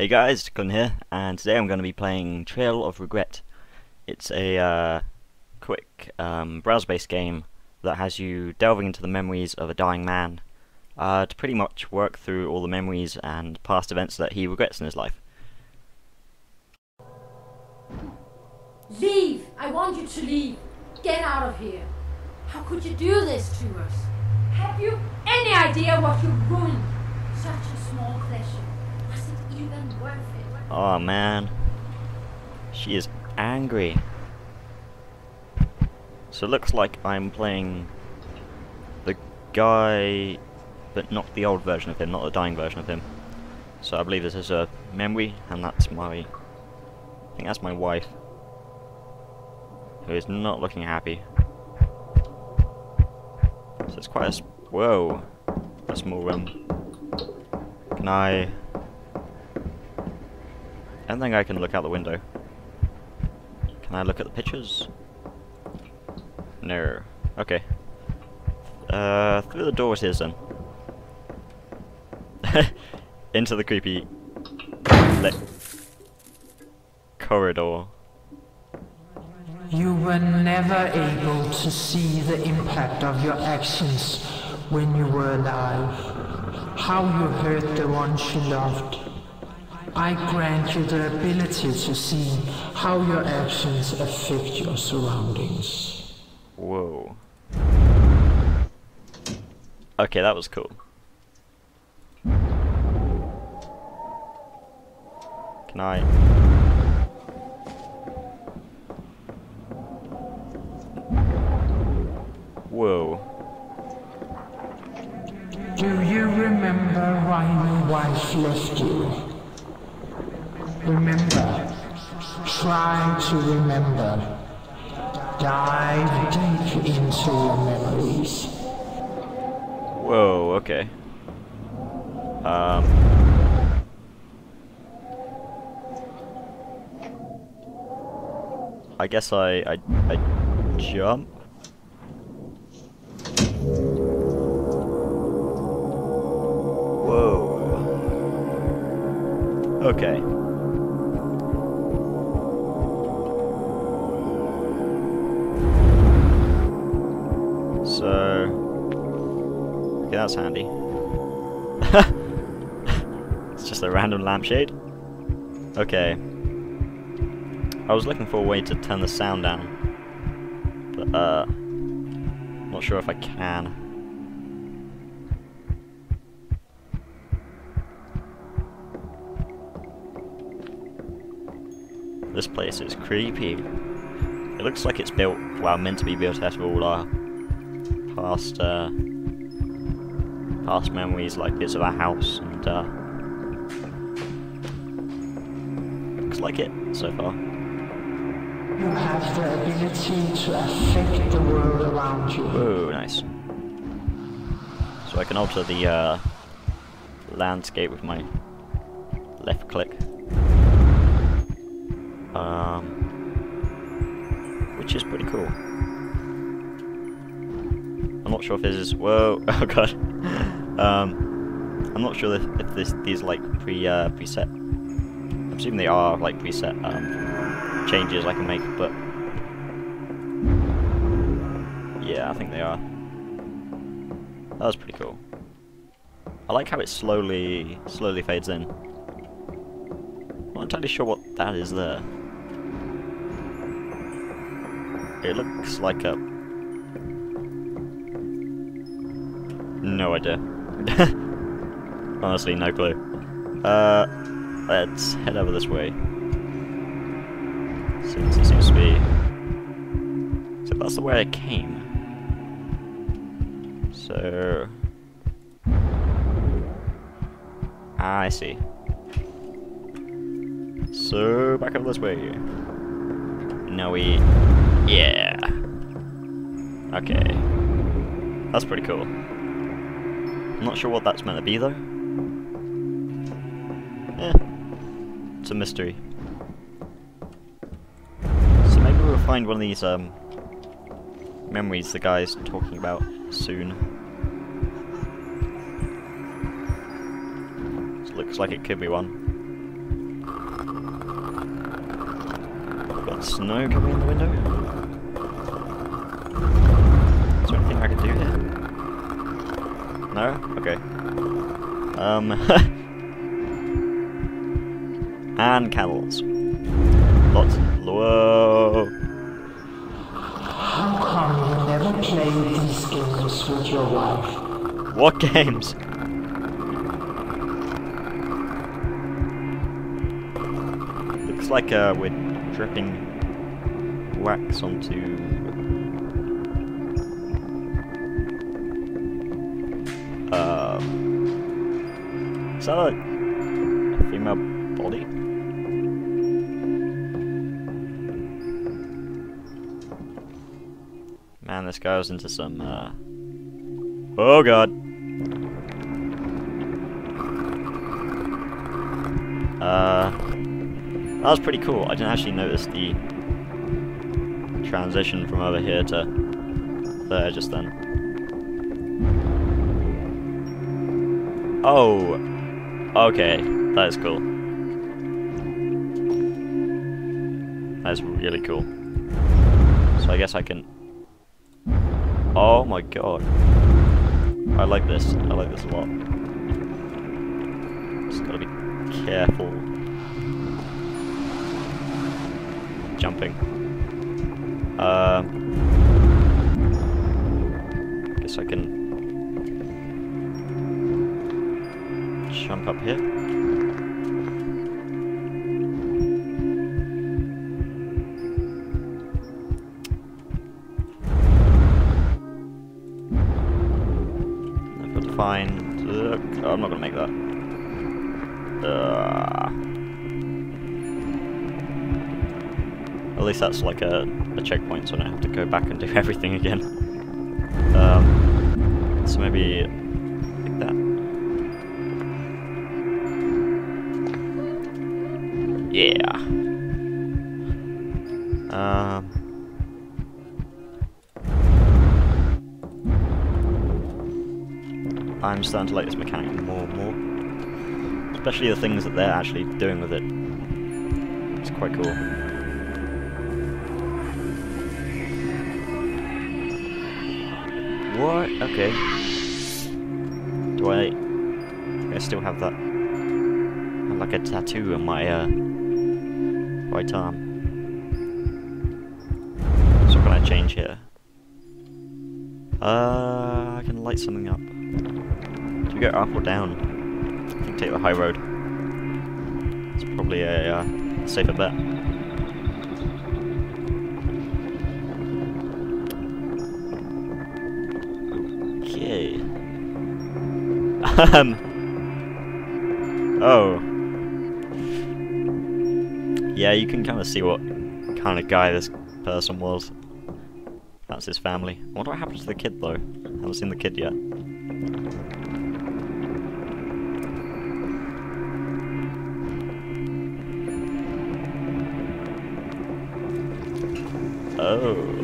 Hey guys, Glynn here, and today I'm going to be playing Trail of Regret. It's a uh, quick um, browser-based game that has you delving into the memories of a dying man uh, to pretty much work through all the memories and past events that he regrets in his life. Leave! I want you to leave! Get out of here! How could you do this to us? Have you any idea what you ruined? Such a small pleasure. Was it even worth it? Oh man, she is angry. So it looks like I'm playing the guy, but not the old version of him, not the dying version of him. So I believe this is a memory, and that's my, I think that's my wife, who is not looking happy. So it's quite a, whoa, a small room. Can I don't think I can look out the window. Can I look at the pictures? No. Okay. Uh, through the door it is then. Into the creepy corridor. You were never able to see the impact of your actions when you were alive. How you hurt the ones you loved. I grant you the ability to see how your actions affect your surroundings. Whoa. Okay, that was cool. Can I? Whoa. Do you remember why your wife left you? Remember. Try to remember. Dive deep into your memories. Whoa, okay. Um. I guess I, I, I jump? Whoa. Okay. That's handy. it's just a random lampshade. Okay. I was looking for a way to turn the sound down, but uh, not sure if I can. This place is creepy. It looks like it's built, well, meant to be built out of all our past, uh, past memories, like bits of our house, and uh, looks like it so far. You have the ability to affect the world around you. Whoa, nice. So I can alter the uh, landscape with my left click. Um, which is pretty cool. Not sure if this is whoa oh god. um, I'm not sure if, if this these like pre uh, preset. I'm assuming they are like preset um, changes I can make, but yeah, I think they are. That was pretty cool. I like how it slowly, slowly fades in. I'm not entirely sure what that is there. It looks like a... No idea. Honestly, no clue. Uh, let's head over this way. Since it seems to be... So that's the way I came. So... I see. So, back over this way. Now we... Yeah. Okay. That's pretty cool. I'm not sure what that's meant to be though. Eh, it's a mystery. So maybe we'll find one of these um, memories the guy's talking about soon. This looks like it could be one. Got snow coming in the window. Is there anything I can do here? No? Okay. Um, and camels. Lots. Whoa. How come you never played these games with your wife? What games? Looks like uh, we're dripping wax onto. Is that a female body? Man, this guy was into some. Uh... Oh god. Uh, that was pretty cool. I didn't actually notice the transition from over here to there just then. Oh, okay, that is cool. That's really cool. So I guess I can. Oh my god. I like this. I like this a lot. Just gotta be careful. Jumping. Uh, guess I can jump up here. I've got to find. Uh, I'm not gonna make that. Uh, at least that's like a, a checkpoint, so I don't have to go back and do everything again. Um, so maybe Yeah. Um. I'm starting to like this mechanic more and more. Especially the things that they're actually doing with it. It's quite cool. What? Okay. Do I... I still have that... like a tattoo on my, uh... right arm. So what can I change here? Uh... I can light something up. Do we go up or down? I think take the high road. It's probably a uh, safer bet. Okay. Um. Yeah, you can kind of see what kind of guy this person was. That's his family. I wonder what happened to the kid though. I haven't seen the kid yet. Oh.